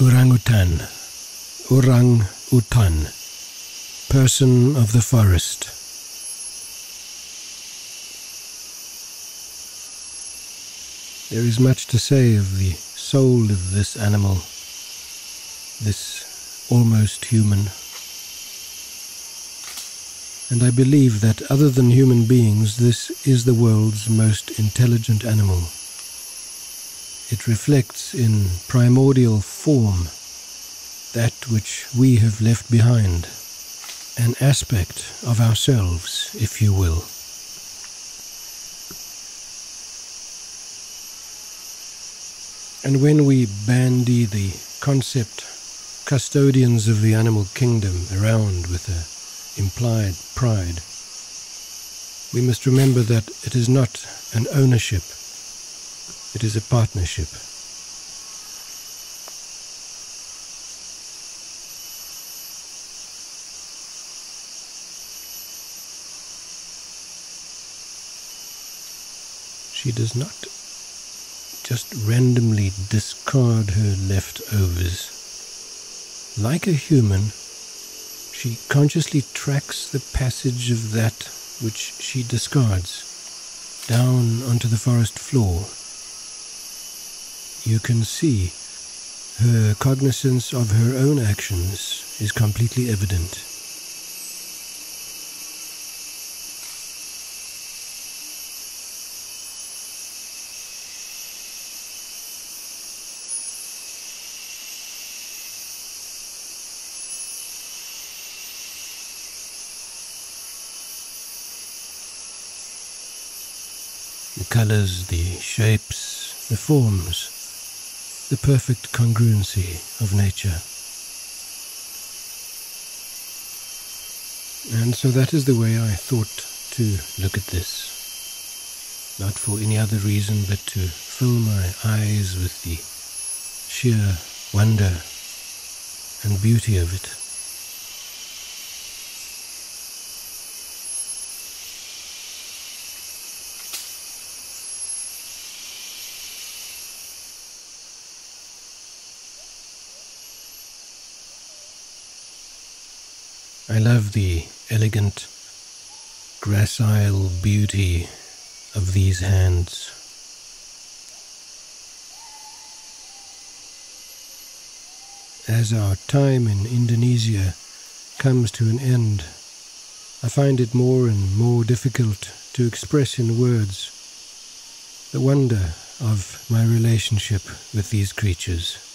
Orangutan, orang utan, person of the forest. There is much to say of the soul of this animal, this almost human. And I believe that other than human beings, this is the world's most intelligent animal. It reflects in primordial form that which we have left behind, an aspect of ourselves, if you will. And when we bandy the concept custodians of the animal kingdom around with a implied pride, we must remember that it is not an ownership, it is a partnership. She does not just randomly discard her leftovers. Like a human, she consciously tracks the passage of that which she discards down onto the forest floor. You can see her cognizance of her own actions is completely evident. The colors, the shapes, the forms, the perfect congruency of nature. And so that is the way I thought to look at this. Not for any other reason but to fill my eyes with the sheer wonder and beauty of it. I love the elegant, gracile beauty of these hands. As our time in Indonesia comes to an end, I find it more and more difficult to express in words the wonder of my relationship with these creatures.